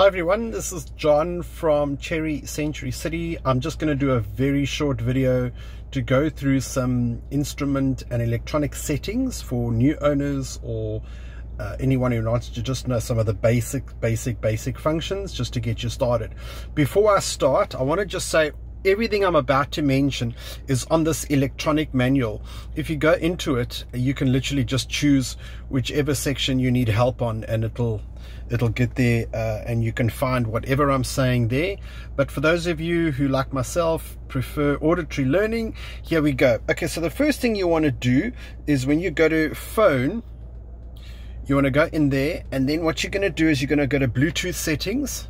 Hi everyone, this is John from Chery Century City. I'm just going to do a very short video to go through some instrument and electronic settings for new owners or uh, anyone who wants to just know some of the basic, basic, basic functions just to get you started. Before I start, I want to just say everything I'm about to mention is on this electronic manual. If you go into it, you can literally just choose whichever section you need help on and it'll it'll get there uh, and you can find whatever I'm saying there. But for those of you who like myself prefer auditory learning, here we go. Okay, so the first thing you want to do is when you go to phone, you want to go in there and then what you're going to do is you're going to go to Bluetooth settings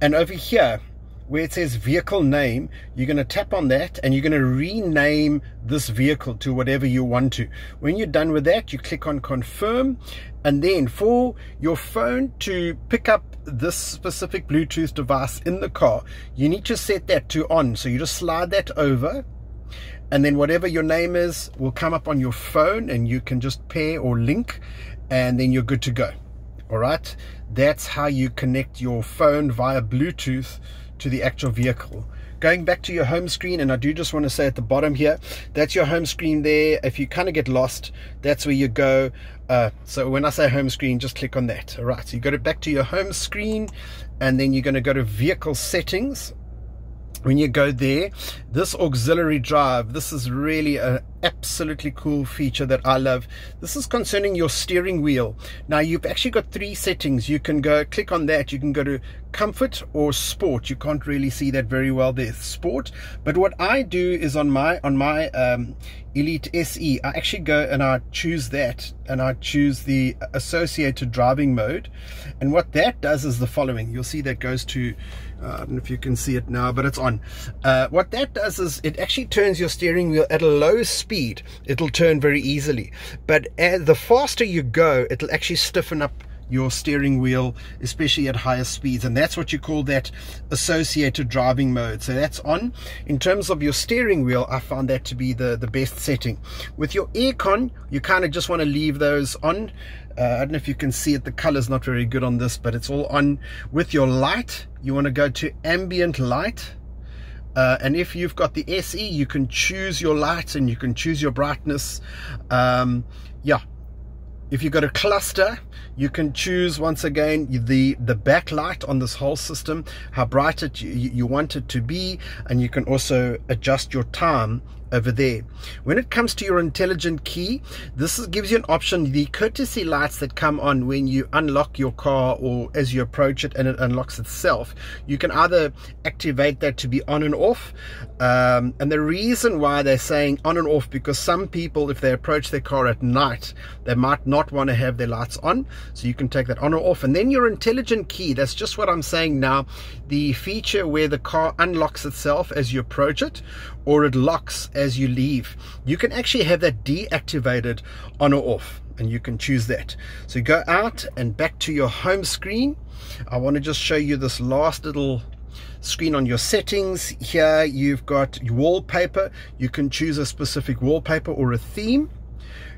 and over here where it says vehicle name, you're going to tap on that and you're going to rename this vehicle to whatever you want to. When you're done with that, you click on confirm and then for your phone to pick up this specific Bluetooth device in the car, you need to set that to on. So you just slide that over and then whatever your name is will come up on your phone and you can just pair or link and then you're good to go. All right. That's how you connect your phone via Bluetooth to the actual vehicle. Going back to your home screen, and I do just want to say at the bottom here, that's your home screen there. If you kind of get lost, that's where you go. Uh, so when I say home screen, just click on that. All right, so you go to back to your home screen, and then you're going to go to vehicle settings when you go there this auxiliary drive this is really an absolutely cool feature that I love. This is concerning your steering wheel. Now you've actually got three settings. You can go click on that. You can go to comfort or sport. You can't really see that very well there. Sport. But what I do is on my on my um, Elite SE I actually go and I choose that and I choose the associated driving mode. And what that does is the following. You'll see that goes to uh, I don't know if you can see it now, but it's on. Uh, what that does is it actually turns your steering wheel at a low speed. It'll turn very easily. But the faster you go, it'll actually stiffen up your steering wheel, especially at higher speeds. And that's what you call that associated driving mode. So that's on. In terms of your steering wheel, I found that to be the, the best setting. With your aircon, you kind of just want to leave those on. Uh, I don't know if you can see it, the color's not very good on this, but it's all on. With your light, you want to go to ambient light. Uh, and if you've got the SE, you can choose your light and you can choose your brightness. Um, yeah, if you've got a cluster, you can choose once again the, the backlight on this whole system, how bright it you, you want it to be, and you can also adjust your time over there. When it comes to your intelligent key, this is, gives you an option, the courtesy lights that come on when you unlock your car or as you approach it and it unlocks itself. You can either activate that to be on and off. Um, and the reason why they're saying on and off, because some people, if they approach their car at night, they might not want to have their lights on. So you can take that on or off. And then your intelligent key, that's just what I'm saying now. The feature where the car unlocks itself as you approach it, or it locks as you leave. You can actually have that deactivated on or off and you can choose that. So go out and back to your home screen. I want to just show you this last little screen on your settings. Here you've got wallpaper. You can choose a specific wallpaper or a theme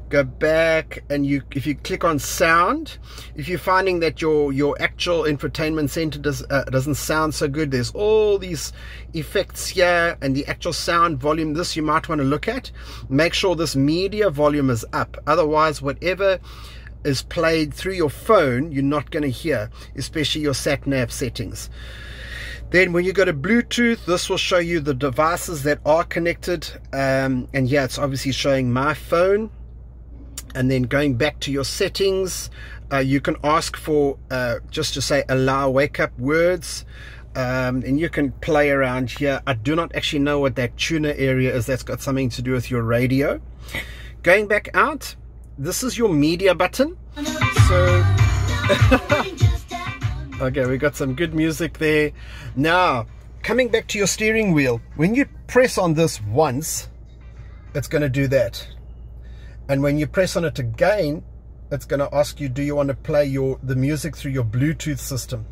go back and you if you click on sound if you're finding that your your actual infotainment center does, uh, doesn't sound so good there's all these effects here and the actual sound volume this you might want to look at. Make sure this media volume is up. Otherwise whatever is played through your phone you're not going to hear especially your sat nav settings. Then when you go to Bluetooth, this will show you the devices that are connected. Um, and yeah, it's obviously showing my phone and then going back to your settings uh, you can ask for uh, just to say allow wake up words um, and you can play around here. I do not actually know what that tuner area is. That's got something to do with your radio. Going back out this is your media button. So okay we got some good music there. Now coming back to your steering wheel when you press on this once it's going to do that and when you press on it again it's going to ask you do you want to play your the music through your Bluetooth system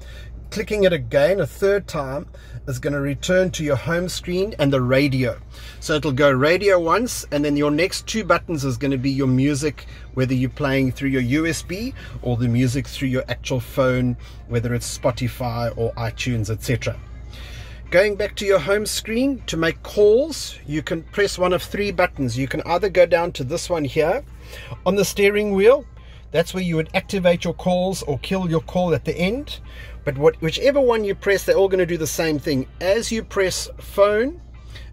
clicking it again a third time is going to return to your home screen and the radio. So it'll go radio once and then your next two buttons is going to be your music, whether you're playing through your USB or the music through your actual phone, whether it's Spotify or iTunes, etc. Going back to your home screen to make calls, you can press one of three buttons. You can either go down to this one here on the steering wheel. That's where you would activate your calls or kill your call at the end. But what, whichever one you press, they're all going to do the same thing. As you press phone,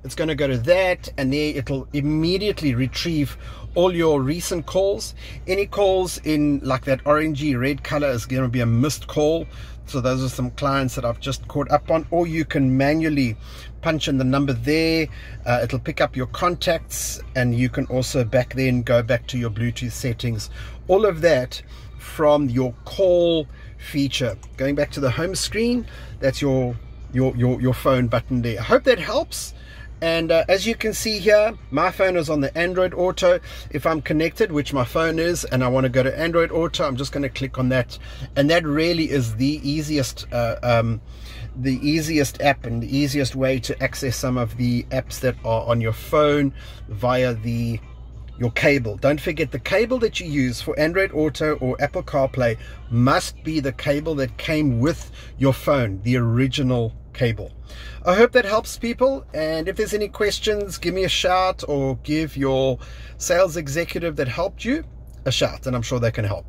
it's going to go to that and there it'll immediately retrieve all your recent calls. Any calls in like that orangey red color is going to be a missed call. So those are some clients that I've just caught up on. Or you can manually punch in the number there. Uh, it'll pick up your contacts and you can also back then go back to your Bluetooth settings. All of that from your call feature. Going back to the home screen, that's your your your, your phone button there. I hope that helps. And uh, as you can see here, my phone is on the Android Auto. If I'm connected, which my phone is, and I want to go to Android Auto, I'm just going to click on that. And that really is the easiest, uh, um, the easiest app and the easiest way to access some of the apps that are on your phone via the your cable. Don't forget the cable that you use for Android Auto or Apple CarPlay must be the cable that came with your phone, the original cable. I hope that helps people and if there's any questions give me a shout or give your sales executive that helped you a shout and I'm sure they can help.